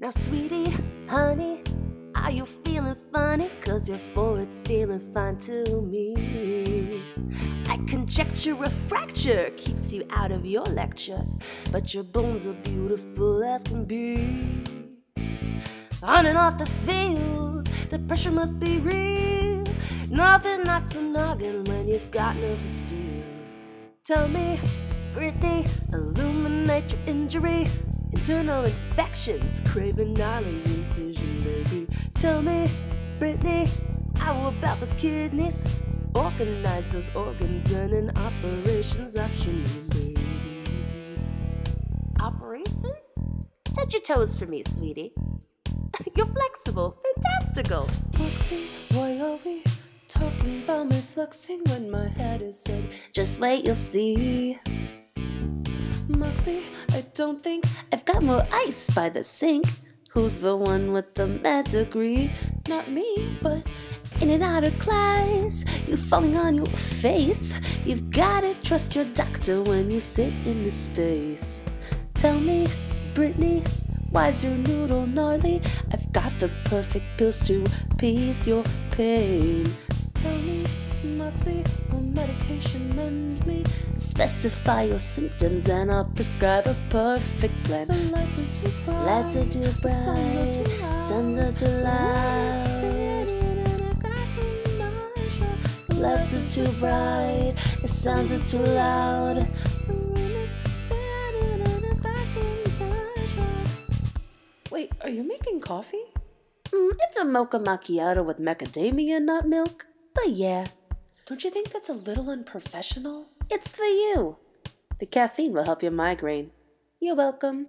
Now, sweetie, honey, are you feeling funny? Cause your forehead's feeling fine to me. I conjecture a fracture keeps you out of your lecture, but your bones are beautiful as can be. On and off the field, the pressure must be real. Nothing knocks a noggin when you've got nerves of steel. Tell me, Brittany, illuminate your injury. Internal infections, craving gnarly incision, baby. Tell me, Brittany, how about those kidneys? Organize those organs and an operations option, baby. Operation? Touch your toes for me, sweetie. You're flexible, fantastical. Moxie, why are we talking about me flexing when my head is said? Just wait, you'll see. Moxie, I don't think I've got more ice by the sink. Who's the one with the med degree? Not me, but in and out of class, you're falling on your face. You've gotta trust your doctor when you sit in the space. Tell me, Brittany, why's your noodle gnarly? I've got the perfect pills to appease your pain. Tell me, Moxie, will medication mend me? Specify your symptoms and I'll prescribe a perfect plan. The lights are too bright. Lights are too The suns are too bright. loud. Suns are too loud. Spinning and I've got some nausea. The Lights are too bright. The sounds are too loud. The room is spinning and I've got some. Wait, are you making coffee? Mm, it's a mocha macchiato with macadamia nut milk. But yeah, Don't you think that's a little unprofessional? it's for you. The caffeine will help your migraine. You're welcome.